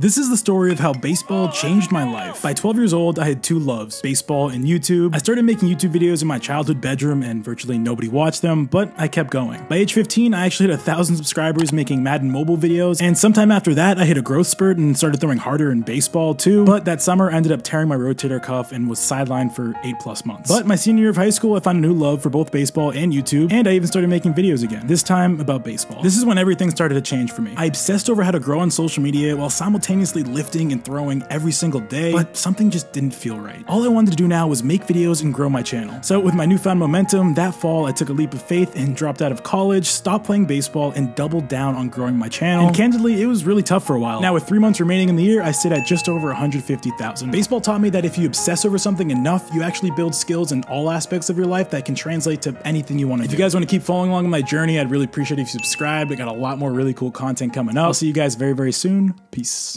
This is the story of how baseball changed my life. By 12 years old, I had two loves, baseball and YouTube. I started making YouTube videos in my childhood bedroom and virtually nobody watched them, but I kept going. By age 15, I actually hit a thousand subscribers making Madden mobile videos, and sometime after that, I hit a growth spurt and started throwing harder in baseball too, but that summer I ended up tearing my rotator cuff and was sidelined for 8 plus months. But my senior year of high school, I found a new love for both baseball and YouTube, and I even started making videos again, this time about baseball. This is when everything started to change for me. I obsessed over how to grow on social media while simultaneously lifting and throwing every single day, but something just didn't feel right. All I wanted to do now was make videos and grow my channel. So with my newfound momentum, that fall I took a leap of faith and dropped out of college, stopped playing baseball, and doubled down on growing my channel. And candidly, it was really tough for a while. Now with three months remaining in the year, I sit at just over 150,000. Baseball taught me that if you obsess over something enough, you actually build skills in all aspects of your life that can translate to anything you want to do. If you guys want to keep following along on my journey, I'd really appreciate if you subscribe. I got a lot more really cool content coming up. I'll see you guys very, very soon. Peace.